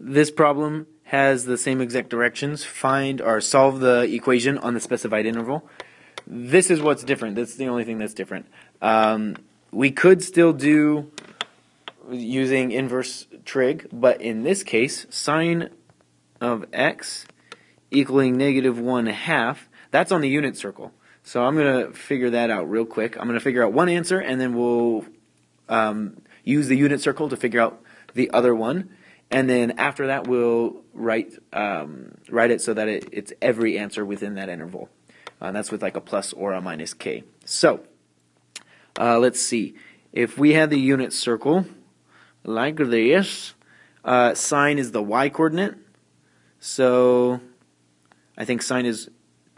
this problem has the same exact directions. Find or solve the equation on the specified interval. This is what's different. That's the only thing that's different. Um, we could still do using inverse trig, but in this case, sine of x equaling negative 1 half, that's on the unit circle. So I'm going to figure that out real quick. I'm going to figure out one answer, and then we'll um, use the unit circle to figure out the other one. And then after that, we'll write um, write it so that it, it's every answer within that interval. Uh, that's with like a plus or a minus k. So uh, let's see. If we had the unit circle like this, uh, sine is the y coordinate. So I think sine is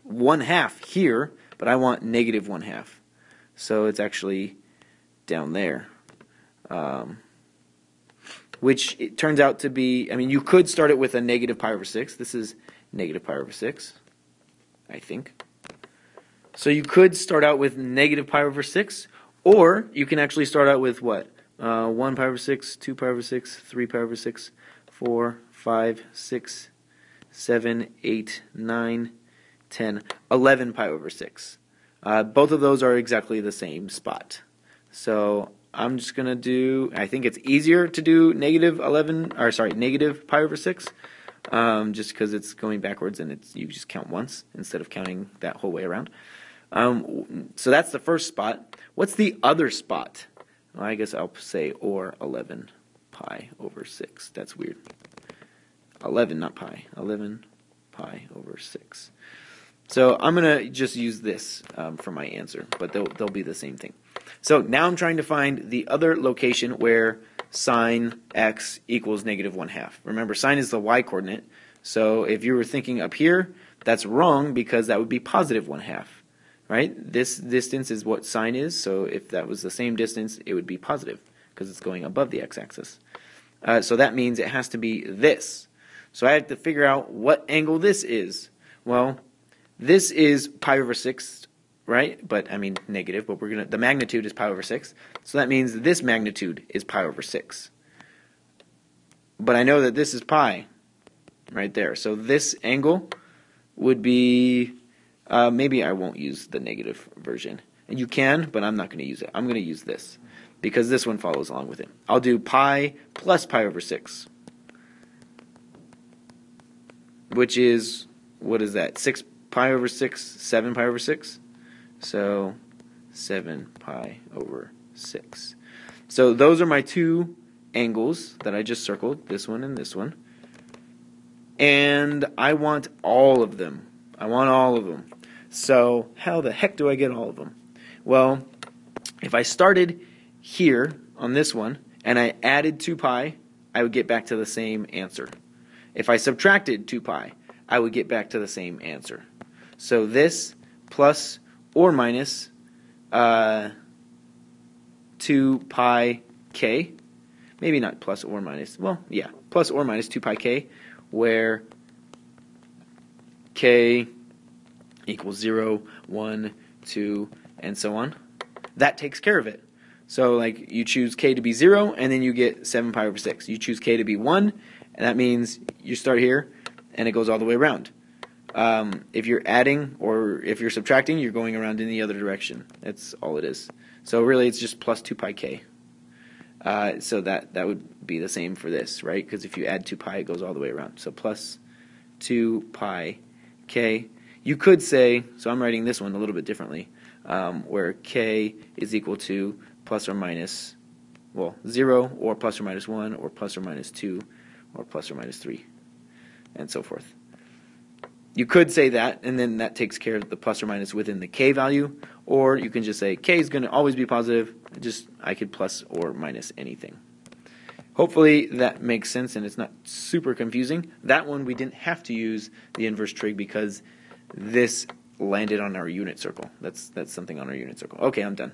one half here, but I want negative one half. So it's actually down there. Um, which it turns out to be, I mean, you could start it with a negative pi over 6. This is negative pi over 6, I think. So you could start out with negative pi over 6, or you can actually start out with what? Uh, 1 pi over 6, 2 pi over 6, 3 pi over 6, 4, 5, 6, 7, 8, 9, 10, 11 pi over 6. Uh, both of those are exactly the same spot. So I'm just going to do, I think it's easier to do negative 11, or sorry, negative pi over 6, um, just because it's going backwards and it's you just count once instead of counting that whole way around. Um, so that's the first spot. What's the other spot? Well, I guess I'll say or 11 pi over 6. That's weird. 11, not pi. 11 pi over 6. So I'm going to just use this um, for my answer, but they'll, they'll be the same thing. So now I'm trying to find the other location where sine x equals negative 1 half. Remember, sine is the y coordinate, so if you were thinking up here, that's wrong because that would be positive 1 half. Right? This distance is what sine is, so if that was the same distance, it would be positive because it's going above the x-axis. Uh, so that means it has to be this. So I have to figure out what angle this is. Well, this is pi over 6, right? But, I mean, negative, but we're going to, the magnitude is pi over 6. So that means this magnitude is pi over 6. But I know that this is pi right there. So this angle would be, uh, maybe I won't use the negative version. And you can, but I'm not going to use it. I'm going to use this because this one follows along with it. I'll do pi plus pi over 6, which is, what is that, 6 pi over 6, 7 pi over 6. So 7 pi over 6. So those are my two angles that I just circled, this one and this one. And I want all of them. I want all of them. So how the heck do I get all of them? Well, if I started here on this one and I added 2 pi, I would get back to the same answer. If I subtracted 2 pi, I would get back to the same answer. So this plus or minus uh, 2 pi k, maybe not plus or minus, well, yeah, plus or minus 2 pi k, where k equals 0, 1, 2, and so on. That takes care of it. So, like, you choose k to be 0, and then you get 7 pi over 6. You choose k to be 1, and that means you start here, and it goes all the way around. Um, if you're adding or if you're subtracting, you're going around in the other direction. That's all it is. So really, it's just plus 2 pi k. Uh, so that, that would be the same for this, right? Because if you add 2 pi, it goes all the way around. So plus 2 pi k. You could say, so I'm writing this one a little bit differently, um, where k is equal to plus or minus, well, 0 or plus or minus 1 or plus or minus 2 or plus or minus 3, and so forth. You could say that, and then that takes care of the plus or minus within the k value, or you can just say k is going to always be positive. Just I could plus or minus anything. Hopefully that makes sense and it's not super confusing. That one we didn't have to use the inverse trig because this landed on our unit circle. That's that's something on our unit circle. Okay, I'm done.